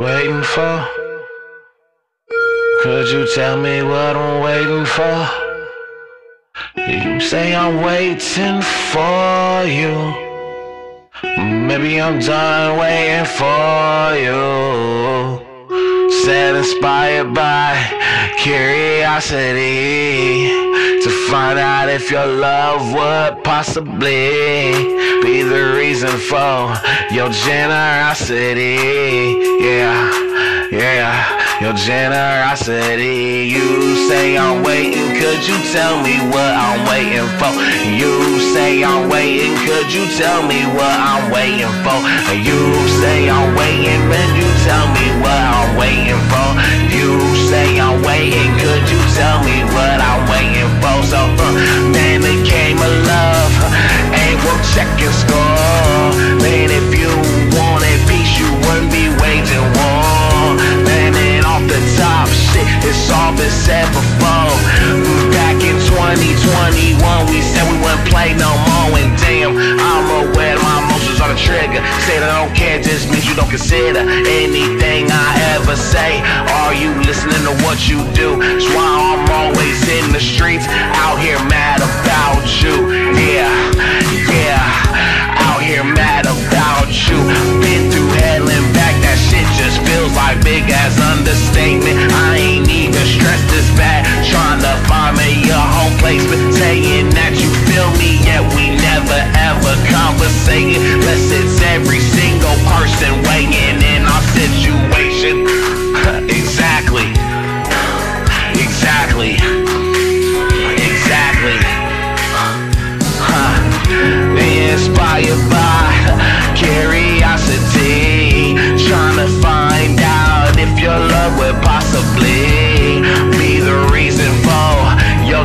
waiting for? Could you tell me what I'm waiting for? You say I'm waiting for you. Maybe I'm done waiting for you. Said inspired by curiosity to out if your love would possibly be the reason for your generosity. Yeah, yeah your generosity. You say I'm waiting, could you tell me what I'm waiting for? You say I'm waiting, could you tell me what I'm waiting for? You say I'm waiting, could you tell me what I'm waiting for? You say I'm waiting, could you tell me what I'm waiting for? So, uh, man, the game of love ain't worth checking score. Man, if you wanted peace, you wouldn't be waging war. Man, off the top shit, it's all been said before. Back in 2021, we said we wouldn't play no more, and damn, I'm aware my emotions on the trigger. Say that I don't care just means you don't consider anything I ever say. Are you listening to what you do? The streets, out here mad about you.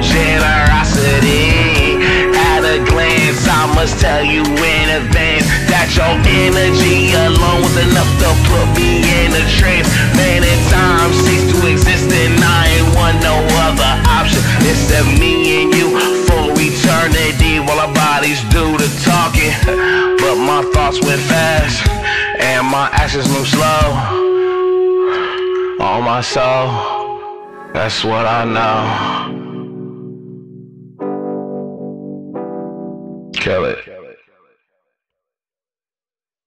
Generosity. At a glance, I must tell you in advance that your energy alone was enough to put me in a trance. Man, in time cease to exist, and I ain't want no other option. That me and you for eternity while our bodies do the talking. But my thoughts went fast, and my actions move slow. On my soul, that's what I know. show it.